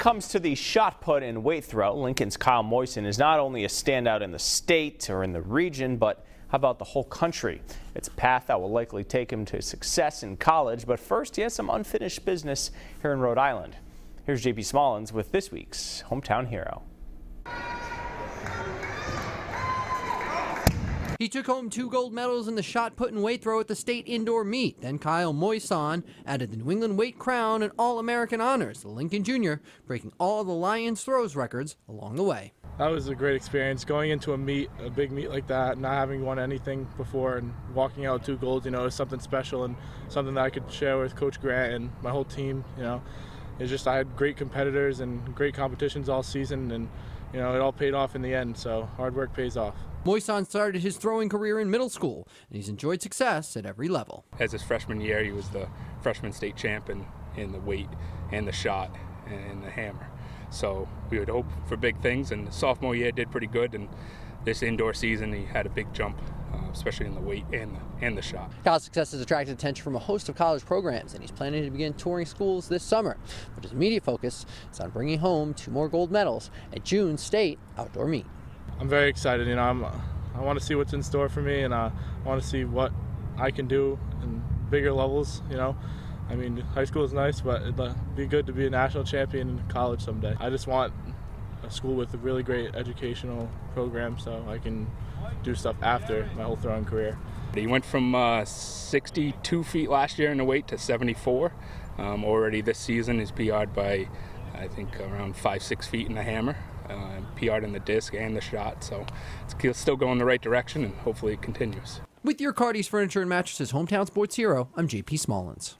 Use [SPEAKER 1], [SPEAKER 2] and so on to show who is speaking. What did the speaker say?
[SPEAKER 1] comes to the shot put and weight throw, Lincoln's Kyle Moison is not only a standout in the state or in the region, but how about the whole country? It's a path that will likely take him to success in college, but first he has some unfinished business here in Rhode Island. Here's JP Smallins with this week's Hometown Hero.
[SPEAKER 2] He took home two gold medals in the shot put and weight throw at the state indoor meet. Then Kyle Moison added the New England weight crown and All American honors to Lincoln Jr., breaking all the Lions throws records along the way.
[SPEAKER 3] That was a great experience going into a meet, a big meet like that, not having won anything before, and walking out with two golds. You know, is something special and something that I could share with Coach Grant and my whole team. You know, it's just I had great competitors and great competitions all season, and you know, it all paid off in the end. So hard work pays off.
[SPEAKER 2] Moison started his throwing career in middle school, and he's enjoyed success at every level.
[SPEAKER 4] As his freshman year, he was the freshman state champion in the weight and the shot and the hammer. So we would hope for big things, and the sophomore year did pretty good, and this indoor season he had a big jump, uh, especially in the weight and the, and the shot.
[SPEAKER 2] Kyle's success has attracted attention from a host of college programs, and he's planning to begin touring schools this summer. But his immediate focus is on bringing home two more gold medals at June state outdoor meet.
[SPEAKER 3] I'm very excited. You know, I'm, I want to see what's in store for me, and uh, I want to see what I can do in bigger levels. You know, I mean, high school is nice, but it'd be good to be a national champion in college someday. I just want a school with a really great educational program, so I can do stuff after my whole throwing career.
[SPEAKER 4] He went from uh, 62 feet last year in the weight to 74. Um, already this season, he's PR'd by, I think, around five, six feet in the hammer uh, PR'd in the disc and the shot. So it's still going the right direction and hopefully it continues.
[SPEAKER 2] With your Cardi's Furniture and Mattresses Hometown Sports Hero, I'm JP Smallins.